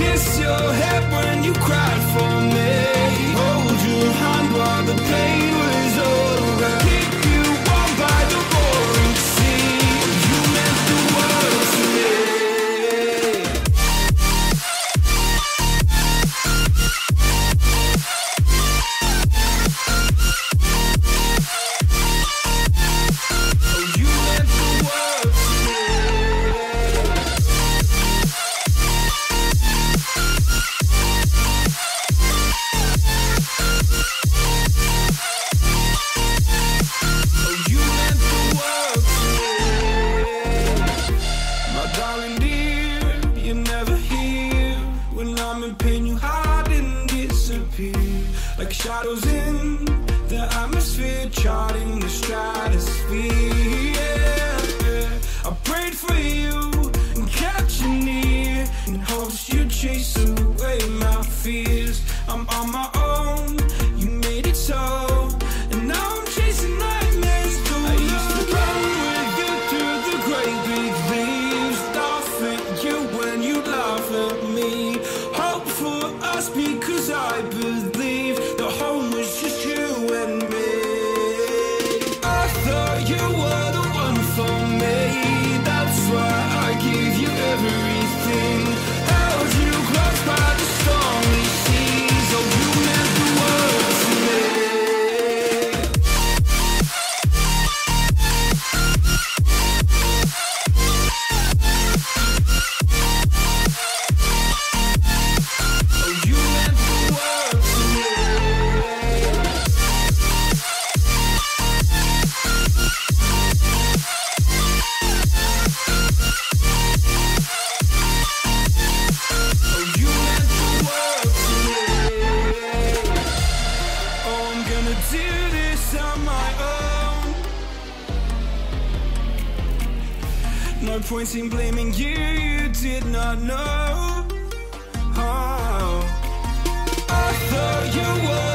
Kiss your head when you cried shadows in the atmosphere, charting the stratosphere. Yeah. I prayed for you and kept you near in hopes you'd chase away my fears. I'm on my own, you made it so. And now I'm chasing nightmares I used to run with you through the great big leaves Laugh at you when you laugh at me Hope for us because I own. No point in blaming you, you did not know. Oh. I thought you were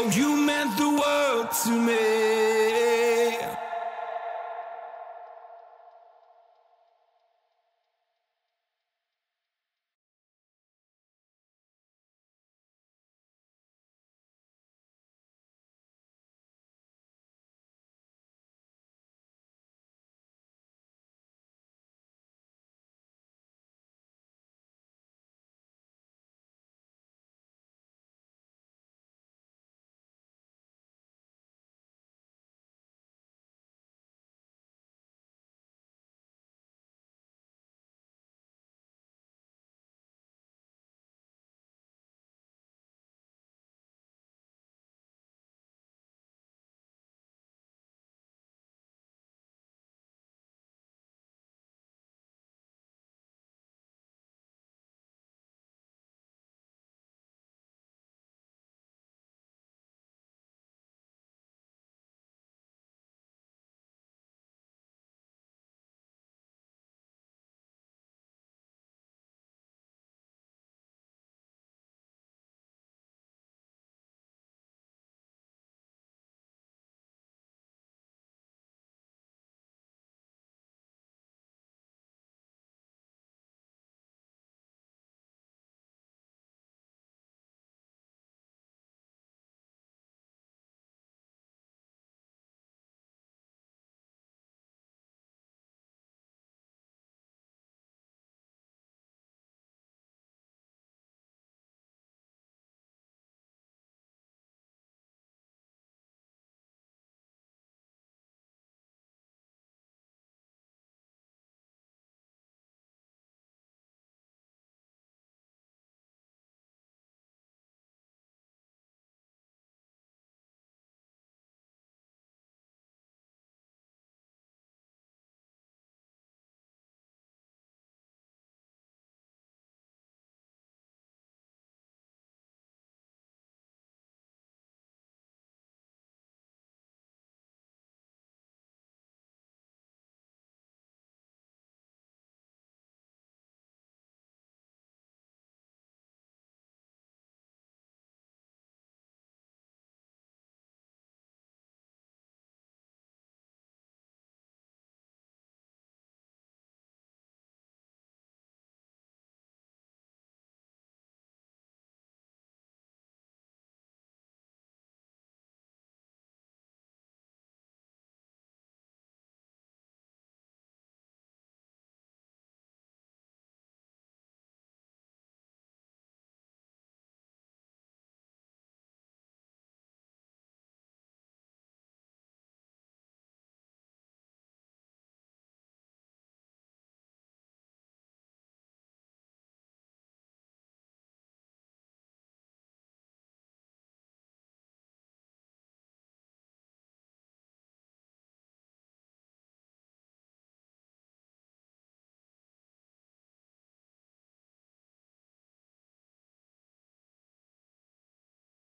Oh, you meant the world to me.